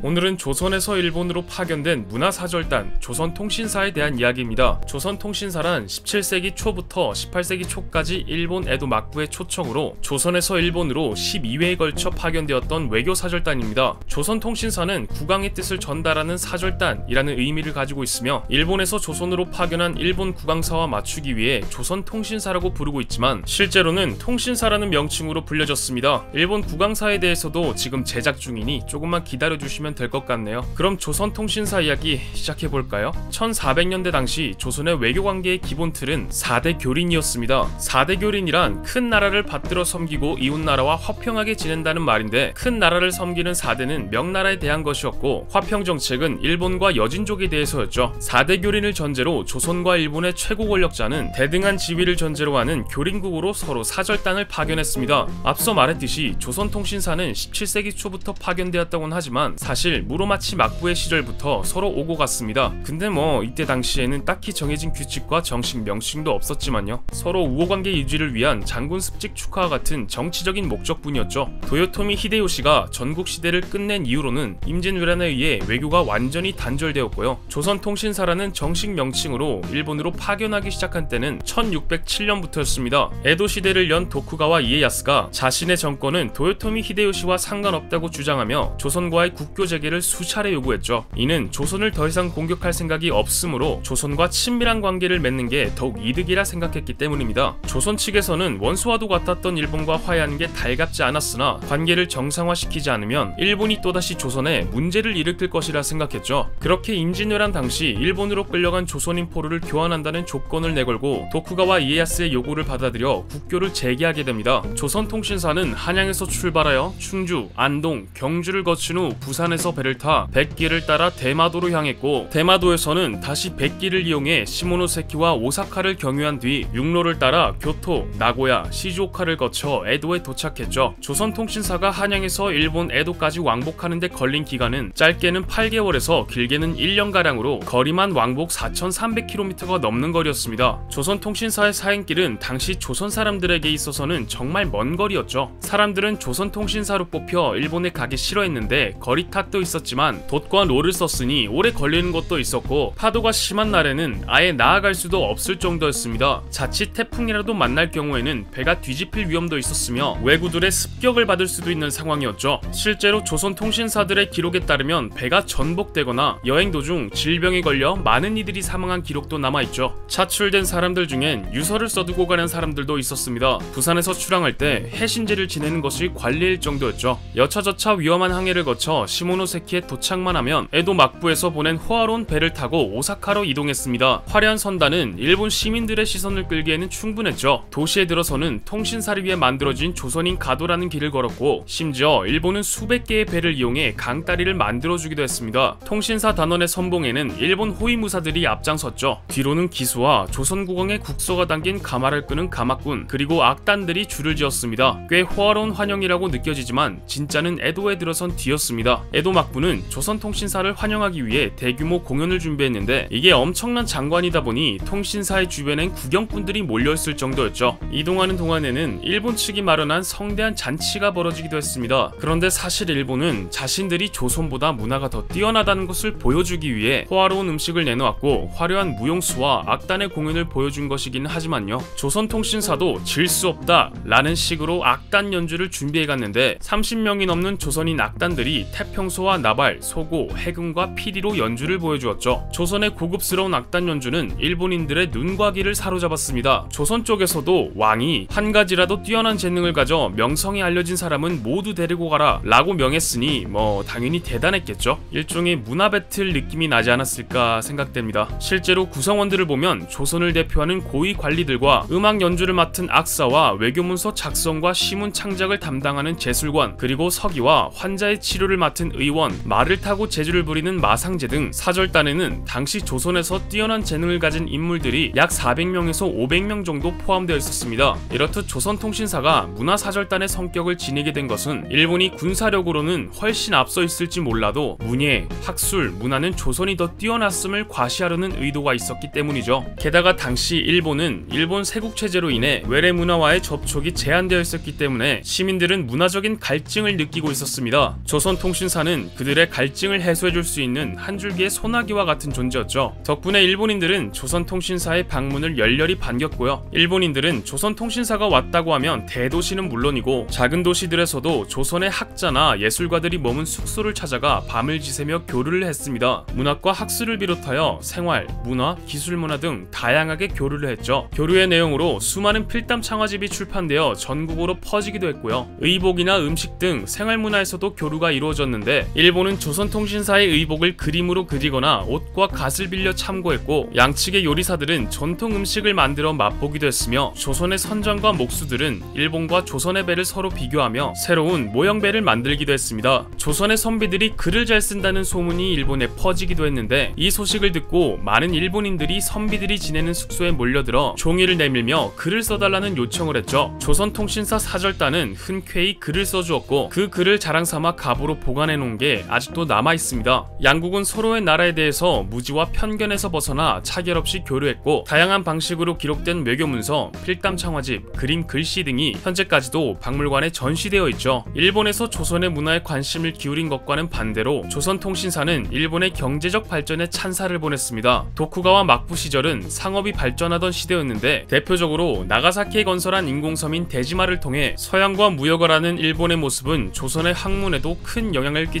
오늘은 조선에서 일본으로 파견된 문화사절단 조선통신사에 대한 이야기입니다. 조선통신사란 17세기 초부터 18세기 초까지 일본 에도 막부의 초청으로 조선에서 일본으로 12회에 걸쳐 파견되었던 외교사절단입니다. 조선통신사는 국왕의 뜻을 전달하는 사절단이라는 의미를 가지고 있으며 일본에서 조선으로 파견한 일본 국왕사와 맞추기 위해 조선통신사라고 부르고 있지만 실제로는 통신사라는 명칭으로 불려졌습니다. 일본 국왕사에 대해서도 지금 제작 중이니 조금만 기다려주시면 될 것 같네요. 그럼 조선통신사 이야기 시작해볼까요? 1400년대 당시 조선의 외교관계의 기본 틀은 4대 교린이었습니다. 4대 교린이란 큰 나라를 받들어 섬기고 이웃나라와 화평하게 지낸다는 말인데 큰 나라를 섬기는 4대는 명나라에 대한 것이었고 화평 정책은 일본과 여진족에 대해서였죠. 4대 교린을 전제로 조선과 일본의 최고 권력자는 대등한 지위를 전제로 하는 교린국으로 서로 사절단을 파견했습니다. 앞서 말했듯이 조선통신사는 17세기 초부터 파견되었다곤 하지만 사실 무로마치 막부의 시절부터 서로 오고 갔습니다. 근데 뭐 이때 당시에는 딱히 정해진 규칙과 정식 명칭도 없었지만요. 서로 우호관계 유지를 위한 장군 습직 축하와 같은 정치적인 목적뿐이었죠. 도요토미 히데요시가 전국 시대를 끝낸 이후로는 임진왜란에 의해 외교가 완전히 단절되었고요. 조선통신사라는 정식 명칭으로 일본으로 파견하기 시작한 때는 1607년부터였습니다. 에도 시대를 연 도쿠가와 이에야스가 자신의 정권은 도요토미 히데요시와 상관없다고 주장하며 조선과의 국교 재개를 수차례 요구했죠. 이는 조선을 더 이상 공격할 생각이 없으므로 조선과 친밀한 관계를 맺는 게 더욱 이득이라 생각했기 때문입니다. 조선 측에서는 원수와도 같았던 일본과 화해하는 게 달갑지 않았으나 관계를 정상화시키지 않으면 일본이 또다시 조선에 문제를 일으킬 것이라 생각했죠. 그렇게 임진왜란 당시 일본으로 끌려간 조선인 포로를 교환한다는 조건을 내걸고 도쿠가와 이에야스의 요구를 받아들여 국교를 재개하게 됩니다. 조선통신사는 한양에서 출발하여 충주, 안동, 경주를 거친 후 부산에서 배를 타 백기를 따라 대마도로 향했고 대마도에서는 다시 백기를 이용해 시모노세키와 오사카를 경유한 뒤 육로를 따라 교토, 나고야, 시즈오카를 거쳐 에도에 도착했죠. 조선통신사가 한양에서 일본 에도까지 왕복하는 데 걸린 기간은 짧게는 8개월에서 길게는 1년가량으로 거리만 왕복 4,300km가 넘는 거리였습니다. 조선통신사의 사행길은 당시 조선 사람들에게 있어서는 정말 먼 거리였죠. 사람들은 조선통신사로 뽑혀 일본에 가기 싫어했는데 거리 탓도 있었지만 돛과 롤을 썼으니 오래 걸리는 것도 있었고 파도가 심한 날에는 아예 나아갈 수도 없을 정도였습니다. 자칫 태풍이라도 만날 경우에는 배가 뒤집힐 위험도 있었으며 왜구들의 습격을 받을 수도 있는 상황이었죠. 실제로 조선통신사들의 기록에 따르면 배가 전복되거나 여행 도중 질병에 걸려 많은 이들이 사망한 기록도 남아있죠. 차출된 사람들 중엔 유서를 써두고 가는 사람들도 있었습니다. 부산에서 출항할 때 해신제를 지내는 것이 관리일 정도였죠. 여차저차 위험한 항해를 거쳐 시 모노세키에 도착만 하면 에도 막부에서 보낸 호화로운 배를 타고 오사카로 이동했습니다. 화려한 선단은 일본 시민들의 시선을 끌기에는 충분했죠. 도시에 들어서는 통신사를 위해 만들어진 조선인 가도라는 길을 걸었고 심지어 일본은 수백 개의 배를 이용해 강다리를 만들어주기도 했습니다. 통신사 단원의 선봉에는 일본 호위무사들이 앞장섰죠. 뒤로는 기수와 조선국왕의 국서가 담긴 가마를 끄는 가마꾼 그리고 악단들이 줄을 지었습니다. 꽤 호화로운 환영이라고 느껴지지만 진짜는 에도에 들어선 뒤였습니다. 에도 막부는 조선통신사를 환영하기 위해 대규모 공연을 준비했는데 이게 엄청난 장관이다 보니 통신사의 주변엔 구경꾼들이 몰려있을 정도였죠. 이동하는 동안에는 일본 측이 마련한 성대한 잔치가 벌어지기도 했습니다. 그런데 사실 일본은 자신들이 조선보다 문화가 더 뛰어나다는 것을 보여주기 위해 호화로운 음식을 내놓았고 화려한 무용수와 악단의 공연을 보여준 것이긴 하지만요. 조선통신사도 질 수 없다 라는 식으로 악단 연주를 준비해 갔는데 30명이 넘는 조선인 악단들이 태평 소와 나발, 소고, 해군과 피리로 연주를 보여주었죠. 조선의 고급스러운 악단 연주는 일본인들의 눈과 귀를 사로잡았습니다. 조선 쪽에서도 왕이 한 가지라도 뛰어난 재능을 가져 명성이 알려진 사람은 모두 데리고 가라 라고 명했으니 뭐 당연히 대단했겠죠. 일종의 문화 배틀 느낌이 나지 않았을까 생각됩니다. 실제로 구성원들을 보면 조선을 대표하는 고위 관리들과 음악 연주를 맡은 악사와 외교문서 작성과 시문 창작을 담당하는 제술관 그리고 서기와 환자의 치료를 맡은 의원 말을 타고 재주를 부리는 마상제 등 사절단에는 당시 조선에서 뛰어난 재능을 가진 인물들이 약 400명에서 500명 정도 포함되어 있었습니다. 이렇듯 조선통신사가 문화사절단의 성격을 지니게 된 것은 일본이 군사력으로는 훨씬 앞서 있을지 몰라도 문예, 학술, 문화는 조선이 더 뛰어났음을 과시하려는 의도가 있었기 때문이죠. 게다가 당시 일본은 일본 세국체제로 인해 외래 문화와의 접촉이 제한되어 있었기 때문에 시민들은 문화적인 갈증을 느끼고 있었습니다. 조선통신사는 통신사는 그들의 갈증을 해소해줄 수 있는 한 줄기의 소나기와 같은 존재였죠. 덕분에 일본인들은 조선통신사의 방문을 열렬히 반겼고요. 일본인들은 조선통신사가 왔다고 하면 대도시는 물론이고 작은 도시들에서도 조선의 학자나 예술가들이 머문 숙소를 찾아가 밤을 지새며 교류를 했습니다. 문학과 학술을 비롯하여 생활, 문화, 기술문화 등 다양하게 교류를 했죠. 교류의 내용으로 수많은 필담 창화집이 출판되어 전국으로 퍼지기도 했고요. 의복이나 음식 등 생활문화에서도 교류가 이루어졌는데 일본은 조선통신사의 의복을 그림으로 그리거나 옷과 갓을 빌려 참고했고 양측의 요리사들은 전통 음식을 만들어 맛보기도 했으며 조선의 선장과 목수들은 일본과 조선의 배를 서로 비교하며 새로운 모형배를 만들기도 했습니다. 조선의 선비들이 글을 잘 쓴다는 소문이 일본에 퍼지기도 했는데 이 소식을 듣고 많은 일본인들이 선비들이 지내는 숙소에 몰려들어 종이를 내밀며 글을 써달라는 요청을 했죠. 조선통신사 사절단은 흔쾌히 글을 써주었고 그 글을 자랑삼아 갑으로 보관해 놓은 게 아직도 남아 있습니다. 양국은 서로의 나라에 대해서 무지와 편견에서 벗어나 차결 없이 교류했고 다양한 방식으로 기록된 외교 문서, 필담 창화집, 그림 글씨 등이 현재까지도 박물관에 전시되어 있죠. 일본에서 조선의 문화에 관심을 기울인 것과는 반대로 조선통신사는 일본의 경제적 발전에 찬사를 보냈습니다. 도쿠가와 막부 시절은 상업이 발전하던 시대였는데 대표적으로 나가사키에 건설한 인공섬인 데지마를 통해 서양과 무역을 하는 일본의 모습은 조선의 학문에도 큰 영향을 끼쳤습니다.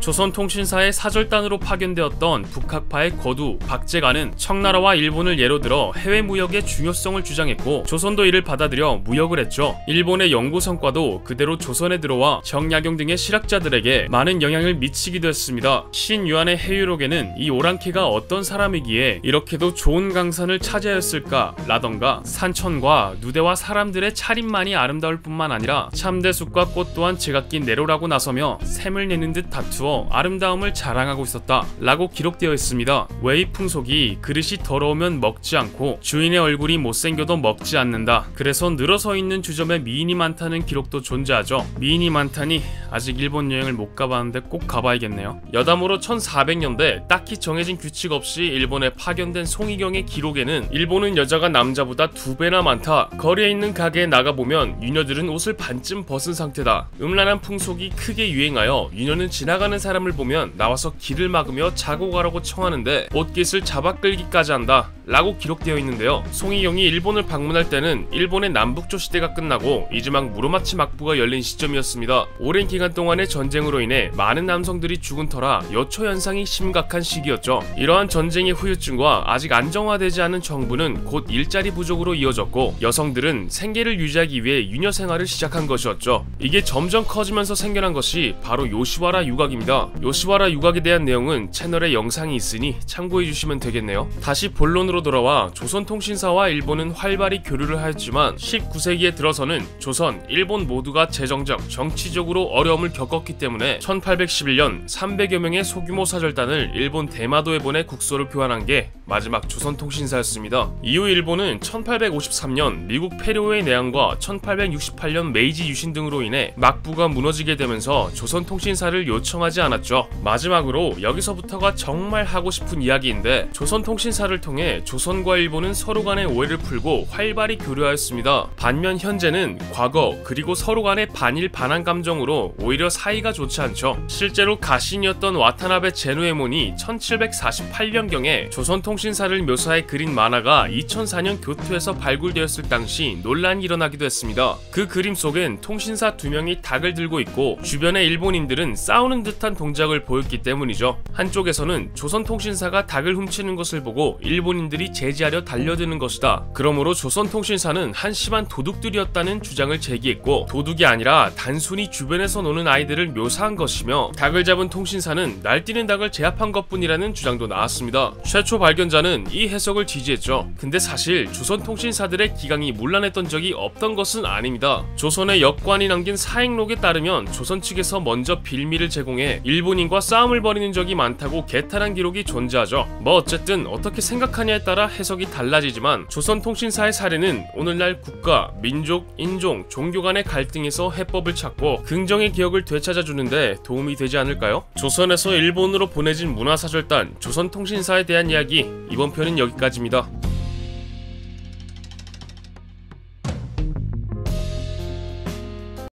조선통신사의 사절단으로 파견되었던 북학파의 거두, 박재가는 청나라와 일본을 예로 들어 해외 무역의 중요성을 주장했고 조선도 이를 받아들여 무역을 했죠. 일본의 연구 성과도 그대로 조선에 들어와 정약용 등의 실학자들에게 많은 영향을 미치기도 했습니다. 신유한의 해유록에는 이 오랑캐가 어떤 사람이기에 이렇게도 좋은 강산을 차지하였을까 라던가 산천과 누대와 사람들의 차림만이 아름다울 뿐만 아니라 참대숲과 꽃 또한 제각긴 내로라고 나서며 샘을 내는 듯 다투어 아름다움을 자랑하고 있었다 라고 기록되어 있습니다. 왜이 풍속이 그릇이 더러우면 먹지 않고 주인의 얼굴이 못생겨도 먹지 않는다. 그래서 늘어서 있는 주점에 미인이 많다는 기록도 존재하죠. 미인이 많다니 아직 일본 여행을 못 가봤는데 꼭 가봐야겠네요. 여담으로 1400년대 딱히 정해진 규칙 없이 일본에 파견된 송희경의 기록에는 일본은 여자가 남자보다 두 배나 많다. 거리에 있는 가게에 나가보면 유녀들은 옷을 반쯤 벗은 상태다. 음란한 풍속이 크게 유행하여 유녀는 지나가는 사람을 보면 나와서 길을 막으며 자고 가라고 청하는데 옷깃을 잡아 끌기까지 한다. 라고 기록되어 있는데요. 송희경이 일본을 방문할 때는 일본의 남북조 시대가 끝나고 이즈막 무로마치 막부가 열린 시점이었습니다. 오랜 기간 동안의 전쟁으로 인해 많은 남성들이 죽은 터라 여초 현상이 심각한 시기였죠. 이러한 전쟁의 후유증과 아직 안정화되지 않은 정부는 곧 일자리 부족으로 이어졌고 여성들은 생계를 유지하기 위해 유녀 생활을 시작한 것이었죠. 이게 점점 커지면서 생겨난 것이 바로 요시와라 유각입니다. 요시와라 유각에 대한 내용은 채널에 영상이 있으니 참고해 주시면 되겠네요. 다시 본론으로 돌아와 조선통신사와 일본은 활발히 교류를 하였지만 19세기에 들어서는 조선, 일본 모두가 재정적, 정치적으로 어려움을 겪었기 때문에 1811년 300여 명의 소규모 사절단을 일본 대마도에 보내 국소를 교환한 게 마지막 조선통신사였습니다. 이후 일본은 1853년 미국 페리오의 내항과 1868년 메이지 유신 등으로 인해 막부가 무너지게 되면서 조선통신사를 요청하지 않았죠. 마지막으로 여기서부터가 정말 하고 싶은 이야기인데 조선통신사를 통해 조선과 일본은 서로 간의 오해를 풀고 활발히 교류하였습니다. 반면 현재는 과거 그리고 서로 간의 반일 반한 감정으로 오히려 사이가 좋지 않죠. 실제로 가신이었던 와타나베 제노에몬이 1748년경에 조선통신사를 묘사해 그린 만화가 2004년 교토에서 발굴되었을 당시 논란이 일어나기도 했습니다. 그 그림 속엔 통신사 두 명이 닭을 들고 있고 주변의 일본인들은 싸우는 듯한 동작을 보였기 때문이죠. 한쪽에서는 조선통신사가 닭을 훔치는 것을 보고 일본인들 이 제지하려 달려드는 것이다. 그러므로 조선통신사는 한심한 도둑들이었다는 주장을 제기했고 도둑이 아니라 단순히 주변에서 노는 아이들을 묘사한 것이며 닭을 잡은 통신사는 날뛰는 닭을 제압한 것뿐이라는 주장도 나왔습니다. 최초 발견자는 이 해석을 지지했죠. 근데 사실 조선통신사들의 기강이 문란했던 적이 없던 것은 아닙니다. 조선의 역관이 남긴 사행록에 따르면 조선 측에서 먼저 빌미를 제공해 일본인과 싸움을 벌이는 적이 많다고 개탈한 기록이 존재하죠. 뭐 어쨌든 어떻게 생각하냐에 따라 해석이 달라지지만 조선통신사의 사례는 오늘날 국가, 민족, 인종, 종교 간의 갈등에서 해법을 찾고 긍정의 기억을 되찾아주는데 도움이 되지 않을까요? 조선에서 일본으로 보내진 문화사절단 조선통신사에 대한 이야기 이번 편은 여기까지입니다.